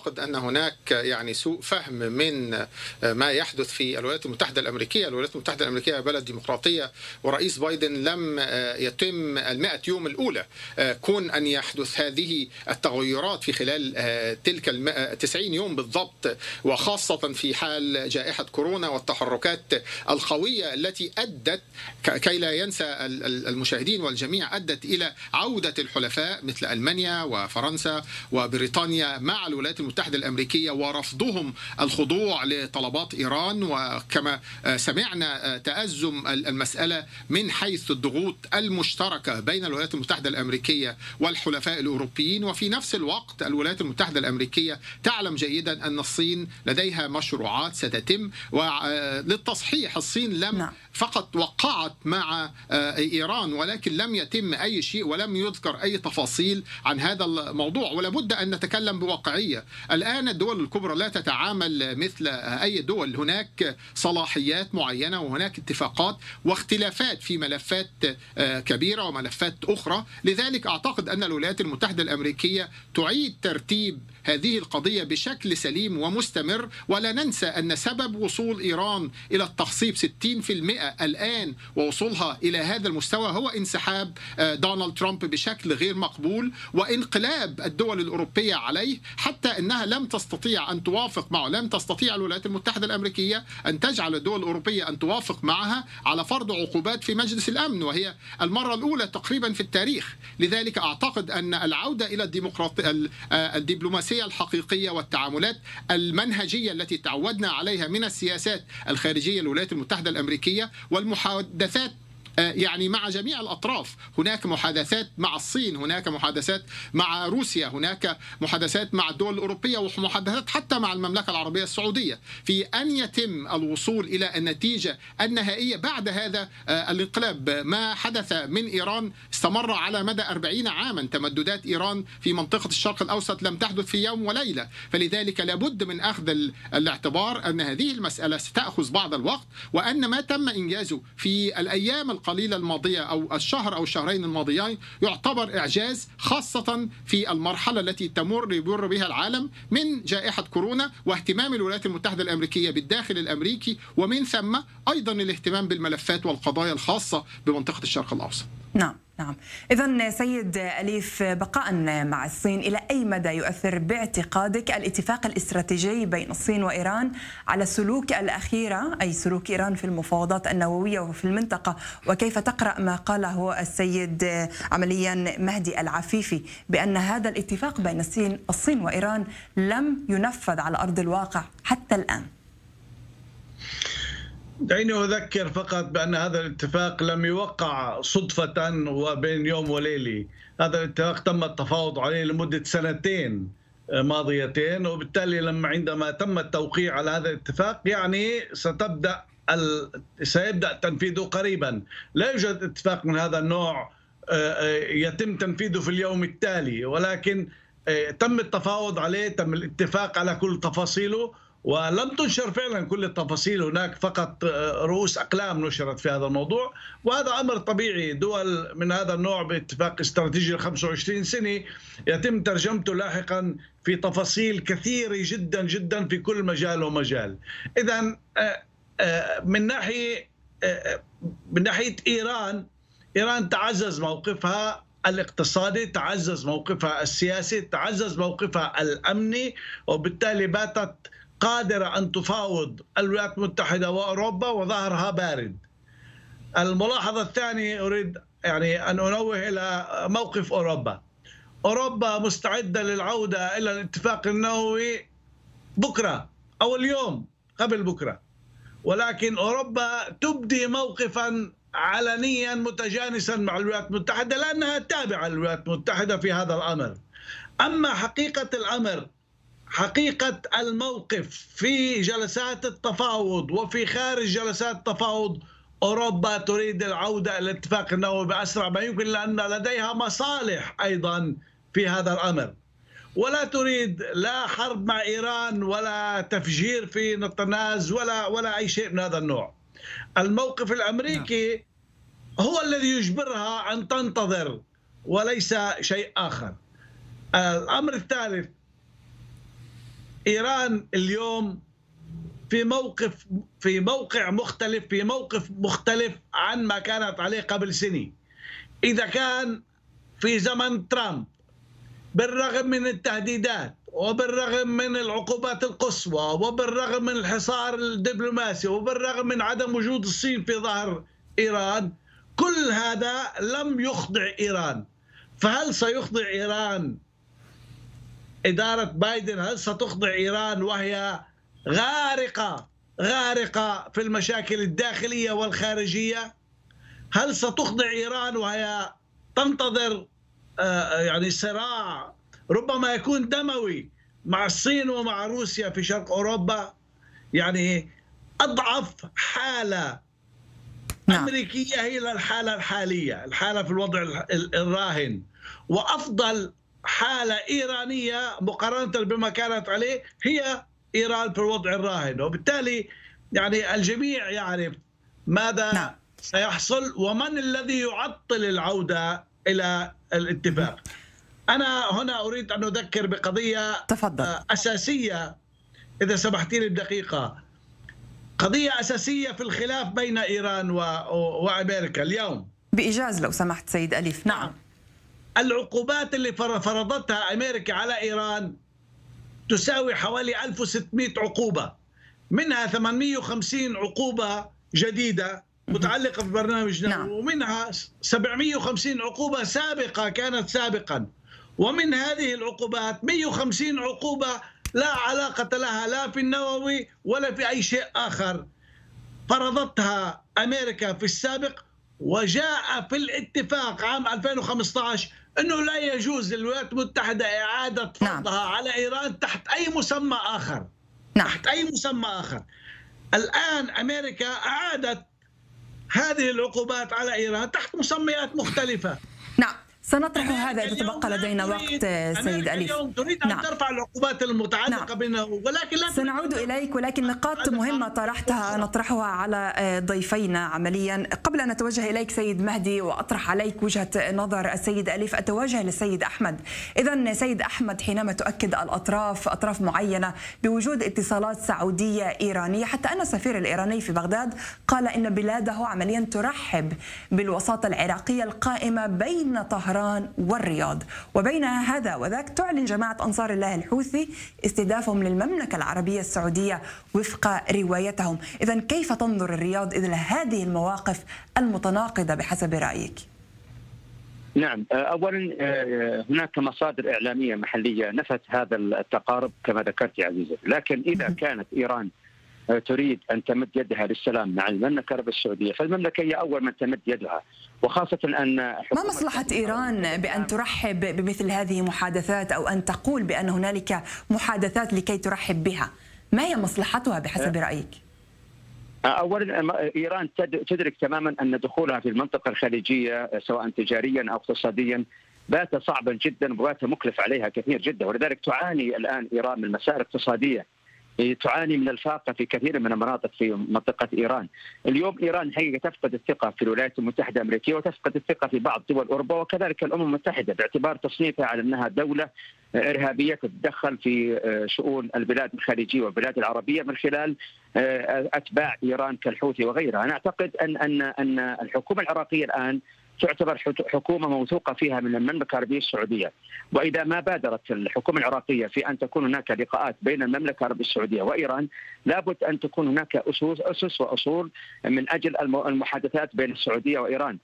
أعتقد أن هناك يعني سوء فهم من ما يحدث في الولايات المتحدة الأمريكية، الولايات المتحدة الأمريكية بلد ديمقراطية ورئيس بايدن لم يتم المئة يوم الأولى كون أن يحدث هذه التغيرات في خلال تلك ال 90 يوم بالضبط وخاصة في حال جائحة كورونا والتحركات القوية التي أدت كي لا ينسى المشاهدين والجميع أدت إلى عودة الحلفاء مثل ألمانيا وفرنسا وبريطانيا مع الولايات المتحدة الأمريكية ورفضهم الخضوع لطلبات إيران. وكما سمعنا تأزم المسألة من حيث الضغوط المشتركة بين الولايات المتحدة الأمريكية والحلفاء الأوروبيين. وفي نفس الوقت الولايات المتحدة الأمريكية تعلم جيدا أن الصين لديها مشروعات ستتم. وللتصحيح الصين لم نعم. فقط وقعت مع إيران ولكن لم يتم أي شيء ولم يذكر أي تفاصيل عن هذا الموضوع ولا بد أن نتكلم بواقعية. الآن الدول الكبرى لا تتعامل مثل أي دول. هناك صلاحيات معينة وهناك اتفاقات واختلافات في ملفات كبيرة وملفات أخرى. لذلك أعتقد أن الولايات المتحدة الأمريكية تعيد ترتيب هذه القضية بشكل سليم ومستمر. ولا ننسى أن سبب وصول إيران إلى التخصيب 60% الآن ووصولها إلى هذا المستوى هو انسحاب دونالد ترامب بشكل غير مقبول وانقلاب الدول الأوروبية عليه حتى إنها لم تستطيع أن توافق معه، لم تستطيع الولايات المتحدة الأمريكية أن تجعل الدول الاوروبيه أن توافق معها على فرض عقوبات في مجلس الأمن وهي المرة الأولى تقريبا في التاريخ، لذلك أعتقد أن العودة إلى الديمقراطيه الدبلوماسية الحقيقية والتعاملات المنهجية التي تعودنا عليها من السياسات الخارجية للولايات المتحدة الأمريكية والمحادثات يعني مع جميع الأطراف، هناك محادثات مع الصين، هناك محادثات مع روسيا، هناك محادثات مع الدول الأوروبية ومحادثات حتى مع المملكة العربية السعودية، في أن يتم الوصول إلى النتيجة النهائية بعد هذا الانقلاب، ما حدث من إيران استمر على مدى 40 عاما، تمددات إيران في منطقة الشرق الأوسط لم تحدث في يوم وليلة، فلذلك لابد من أخذ الاعتبار أن هذه المسألة ستأخذ بعض الوقت وأن ما تم إنجازه في الأيام القليلة الماضية أو الشهر أو الشهرين الماضيين يعتبر إعجاز خاصة في المرحلة التي تمر يمر بها العالم من جائحة كورونا واهتمام الولايات المتحدة الأمريكية بالداخل الأمريكي ومن ثم أيضا الاهتمام بالملفات والقضايا الخاصة بمنطقة الشرق الأوسط. نعم. نعم. إذا سيد أليف بقاء مع الصين إلى أي مدى يؤثر باعتقادك الاتفاق الاستراتيجي بين الصين وإيران على السلوك الأخيرة؟ أي سلوك إيران في المفاوضات النووية وفي المنطقة؟ وكيف تقرأ ما قاله السيد عمليا مهدي العفيفي بأن هذا الاتفاق بين الصين الصين وإيران لم ينفذ على أرض الواقع حتى الآن؟ دعيني أذكر فقط بأن هذا الاتفاق لم يوقع صدفة وبين يوم وليلة هذا الاتفاق تم التفاوض عليه لمدة سنتين ماضيتين وبالتالي لما عندما تم التوقيع على هذا الاتفاق يعني ستبدأ ال... سيبدأ تنفيذه قريبا. لا يوجد اتفاق من هذا النوع يتم تنفيذه في اليوم التالي ولكن تم التفاوض عليه تم الاتفاق على كل تفاصيله. ولم تنشر فعلا كل التفاصيل هناك فقط رؤوس أقلام نشرت في هذا الموضوع وهذا أمر طبيعي. دول من هذا النوع باتفاق استراتيجي ل 25 سنة يتم ترجمته لاحقا في تفاصيل كثيرة جدا جدا في كل مجال ومجال. اذا من ناحية من ناحية إيران إيران تعزز موقفها الاقتصادي تعزز موقفها السياسي تعزز موقفها الأمني وبالتالي باتت قادرة أن تفاوض الولايات المتحدة وأوروبا وظهرها بارد. الملاحظة الثانية أريد يعني أن أنوه إلى موقف أوروبا. أوروبا مستعدة للعودة إلى الاتفاق النووي بكرة أو اليوم قبل بكرة. ولكن أوروبا تبدي موقفا علنيا متجانسا مع الولايات المتحدة لأنها تابعة للولايات المتحدة في هذا الأمر. أما حقيقة الأمر حقيقة الموقف في جلسات التفاوض وفي خارج جلسات التفاوض أوروبا تريد العودة إلى الاتفاق النووي بأسرع ما يمكن لأن لديها مصالح أيضا في هذا الأمر. ولا تريد لا حرب مع إيران ولا تفجير في نطناز ولا ولا أي شيء من هذا النوع. الموقف الأمريكي هو الذي يجبرها أن تنتظر وليس شيء آخر. الأمر الثالث إيران اليوم في موقف في موقع مختلف في موقف مختلف عن ما كانت عليه قبل سنة. إذا كان في زمن ترامب بالرغم من التهديدات وبالرغم من العقوبات القصوى وبالرغم من الحصار الدبلوماسي وبالرغم من عدم وجود الصين في ظهر إيران كل هذا لم يخضع إيران. فهل سيخضع إيران إدارة بايدن هل ستخضع إيران وهي غارقة غارقة في المشاكل الداخلية والخارجية هل ستخضع إيران وهي تنتظر آه، يعني صراع ربما يكون دموي مع الصين ومع روسيا في شرق أوروبا يعني أضعف حالة نعم. أمريكية هي الحالة الحالية الحالة في الوضع الراهن وأفضل حالة إيرانية مقارنة بما كانت عليه هي إيران في الوضع الراهن وبالتالي يعني الجميع يعرف ماذا نعم. سيحصل ومن الذي يعطل العودة إلى الاتفاق أنا هنا أريد أن أذكر بقضية تفضل. أساسية إذا سمحتي لي بدقيقة قضية أساسية في الخلاف بين إيران و... وأمريكا اليوم بايجاز لو سمحت سيد أليف نعم, نعم. العقوبات اللي فرضتها أمريكا على إيران تساوي حوالي 1600 عقوبة. منها 850 عقوبة جديدة متعلقة ببرنامج نعم. ومنها 750 عقوبة سابقة كانت سابقا. ومن هذه العقوبات 150 عقوبة لا علاقة لها لا في النووي ولا في أي شيء آخر. فرضتها أمريكا في السابق وجاء في الاتفاق عام 2015 إنه لا يجوز للولايات المتحدة إعادة. فرضها نعم. على إيران تحت أي مسمى آخر نعم. تحت أي مسمى آخر الآن أمريكا أعادت هذه العقوبات على إيران تحت مسميات مختلفة نعم سنطرح هذا إذا تبقى لدينا وقت سيد أليف اليوم تريد أن نعم. ترفع العقوبات المتعلقة نعم. بينه ولكن لا سنعود إليك ولكن نقاط مهمة طرحتها نطرحها على ضيفينا عمليا قبل أن أتوجه إليك سيد مهدي وأطرح عليك وجهة نظر السيد أليف أتوجه للسيد أحمد اذا سيد أحمد حينما تؤكد الأطراف أطراف معينة بوجود اتصالات سعودية إيرانية حتى أن السفير الإيراني في بغداد قال إن بلاده عمليا ترحب بالوساطة العراقية القائمة بين طهران طهران والرياض. وبين هذا وذاك تعلن جماعة أنصار الله الحوثي استهدافهم للمملكة العربية السعودية وفق روايتهم. إذا كيف تنظر الرياض إلى هذه المواقف المتناقضة بحسب رأيك؟ نعم. اولا هناك مصادر إعلامية محلية نفت هذا التقارب كما ذكرت يا عزيزي. لكن إذا كانت إيران تريد أن تمد يدها للسلام مع المملكه العربيه السعودية، فالمملكة هي أول من تمد يدها وخاصة أن ما مصلحة إيران بأن ترحب بمثل هذه المحادثات أو أن تقول بأن هنالك محادثات لكي ترحب بها؟ ما هي مصلحتها بحسب أه. رأيك؟ اولا إيران تدرك تماما أن دخولها في المنطقة الخليجية سواء تجاريا أو اقتصاديا بات صعبا جدا وبات مكلف عليها كثير جدا ولذلك تعاني الآن إيران من المسائل الاقتصاديه تعاني من الفاقة في كثير من المناطق في منطقة إيران. اليوم إيران حقيقة تفقد الثقة في الولايات المتحدة الأمريكية وتفقد الثقة في بعض دول أوروبا وكذلك الأمم المتحدة باعتبار تصنيفها على أنها دولة إرهابية تتدخل في شؤون البلاد الخليجية والبلاد العربية من خلال أتباع إيران كالحوثي وغيرها، أنا أعتقد أن أن أن الحكومة العراقية الآن تعتبر حكومة موثوقة فيها من المملكة العربية السعودية. وإذا ما بادرت الحكومة العراقية في أن تكون هناك لقاءات بين المملكة العربية السعودية وإيران لابد أن تكون هناك أسس وأصول من أجل المحادثات بين السعودية وإيران.